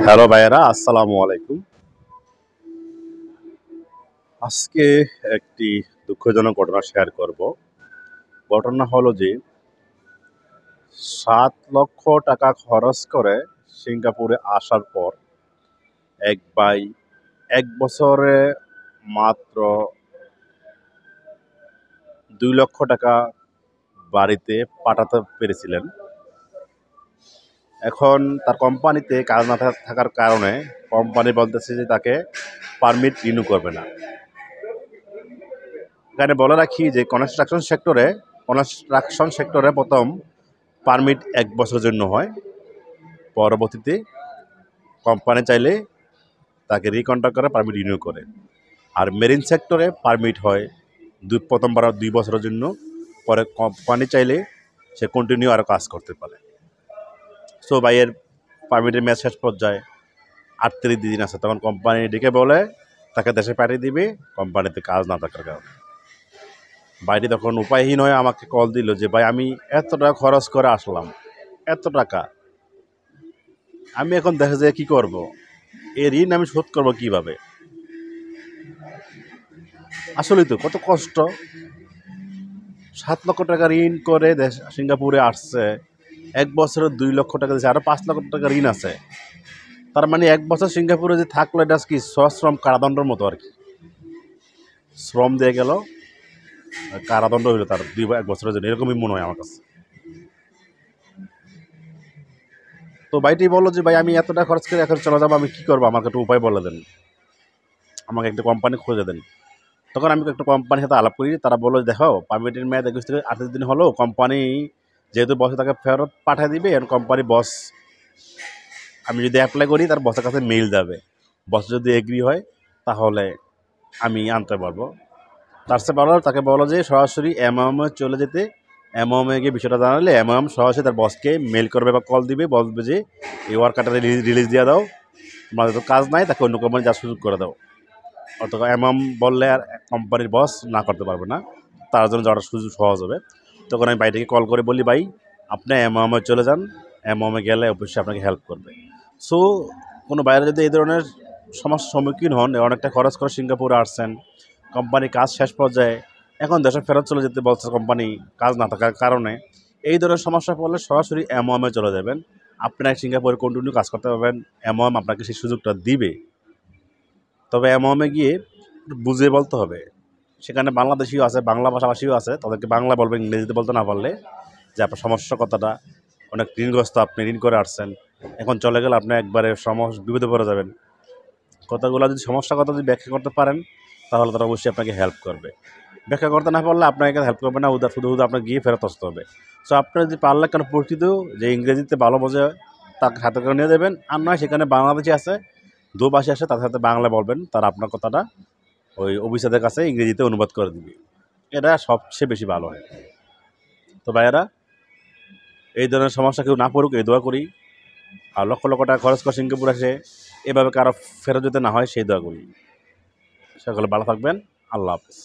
Hello ভাইয়েরা, আসসালামু আলাইকুম। আজকে একটি দুঃখজনক ঘটনা শেয়ার করব। ঘটনা হলো যে, সাত লক্ষ টাকা খরচ করে সিঙ্গাপুরে আসার পর এক ভাই এক বছরে মাত্র দুই লক্ষ টাকা বাড়িতে পাঠাতে পেরেছিলেন। এখন তার কোম্পানিতে কাজ না থাকার কারণে কোম্পানি বলতেছে যে তাকে পারমিট রিনিউ করবে না। এখানে বলে রাখি যে কনস্ট্রাকশন সেক্টরে কনস্ট্রাকশন সেক্টরে প্রথম পারমিট এক বছরের জন্য হয়। পরবর্তীতে কোম্পানি চাইলে তাকে রিকন্ট্রাক্ট করে পারমিট রিনিউ করে। আর মেরিন সেক্টরে পারমিট হয় দুই প্রথমবার দুই বছরের জন্য। পরে কোম্পানি চাইলে সে কন্টিনিউ আরও কাজ করতে পারে। সো ভাইয়ের পারমিটের ম্যাচ শেষ পর্যায়ে আটত্রিশ দিন আছে। তখন কোম্পানি ডেকে বলে, তাকে দেশে পাঠিয়ে দিবে কোম্পানিতে কাজ না থাকার কারণে। বাইরে তখন উপায়হীন হয়ে আমাকে কল দিল যে, ভাই, আমি এত টাকা খরচ করে আসলাম, এত টাকা। আমি এখন দেখা যায় কী করব? এই ঋণ আমি শোধ করব কীভাবে? আসলেই তো কত কষ্ট। সাত লক্ষ টাকা ঋণ করে দেশ সিঙ্গাপুরে আসছে। এক বছরে দুই লক্ষ টাকা দিচ্ছে আরও পাঁচ লক্ষ টাকা ঋণ আছে। তার মানে এক বছর সিঙ্গাপুরে যে থাকল, এটা কি সশ্রম কারাদণ্ডের মতো আর কি। শ্রম দিয়ে গেল কারাদণ্ড হইল তার দুই এক বছরের জন্য, এরকমই মনে হয় আমার কাছে। তো ভাইটি বলল যে, ভাই, আমি এতটা খরচ করে এখন চলে যাব, আমি কী করব? আমাকে একটু উপায় বলে দেন। আমাকে একটা কোম্পানি খুঁজে দেন। তখন আমি একটা কোম্পানির সাথে আলাপ করি, তারা বলল, দেখো, পারমিটের মেয়াদ একুশ থেকে আঠাশ দিন হলো কোম্পানি যেহেতু বসে তাকে ফেরত পাঠিয়ে দিবে এখন কোম্পানি বস আমি যদি অ্যাপ্লাই করি, তার বসের কাছে মেইল যাবে। বস যদি এগ্রি হয়, তাহলে আমি আনতে পারব। তার সাথে বলো তাকে বলো যে সরাসরি এমএমএ চলে যেতে এমএমএ গিয়ে বিষয়টা জানালে এমএম সরাসরি তার বসকে মেল করবে বা কল দিবে, বলবে যে, এই ওয়ার্কারটা রিলিজ দিয়ে দাও। তোমাদের তো কাজ নাই, তাকে অন্য কোম্পানি যা সুযোগ করে দাও। অথবা এমএম বললে আর কোম্পানির বস না করতে পারবে না। তার জন্য যাওয়াটা সুযোগ সহজ হবে। তখন আমি থেকে কল করে বলি, ভাই, আপনি এমএমএ চলে যান। এমএমএ গেলে অবশ্যই আপনাকে হেল্প করবে। সো কোনো বাইরে যদি এই ধরনের সমস্যার সম্মুখীন হন, অনেকটা খরচ করে সিঙ্গাপুরে আসছেন কোম্পানি কাজ শেষ পর্যায়ে, এখন দেশে ফেরত চলে যেতে বলছে কোম্পানি কাজ না থাকার কারণে, এই ধরনের সমস্যা পড়লে সরাসরি এমওএমে চলে যাবেন। আপনারা সিঙ্গাপুরে কন্টিনিউ কাজ করতে পারবেন এমওএম আপনাকে সেই সুযোগটা দিবে। তবে এমওএমে গিয়ে বুঝে বলতে হবে সেখানে বাংলাদেশিও আছে, বাংলা ভাষাভাষীও আছে। তাদেরকে বাংলা বলবেন ইংরেজিতে বলতে না পারলে যে আপনার সমস্যা কথাটা অনেক ঋণগ্রস্ত আপনি ঋণ করে আসছেন। এখন চলে গেলে আপনি একবারে সমস্যা বিপদে পড়ে যাবেন। কথাগুলো যদি সমস্যা কথা যদি ব্যাখ্যা করতে পারেন, তাহলে তারা অবশ্যই আপনাকে হেল্প করবে। ব্যাখ্যা করতে না পারলে আপনাকে হেল্প করবে না? উদার শুধু শুধু আপনাকে গিয়ে ফেরত আসতে হবে। সো আপনার যদি পারলে কেন পরিচিত যে ইংরেজিতে ভালো বোঝে, তাকে হাতে করে নিয়ে যাবেন। আর নয়, সেখানে বাংলাদেশি আছে দুবাসী আসে তাদের সাথে বাংলা বলবেন, তারা আপনার কথাটা ওই অফিসারদের কাছে ইংরেজিতে অনুবাদ করে দিবি। এটা সবচেয়ে বেশি ভালো হয়। তো ভাইয়েরা, এই ধরনের সমস্যা কেউ না পড়ুক, এই দোয়া করি। আর লক্ষ লক্ষ টাকা খরচ করে সিঙ্গাপুর আসে এভাবে কারও ফেরত যেতে না হয়, সেই দোয়া করি। সকলে ভালো থাকবেন। আল্লাহ হাফিজ।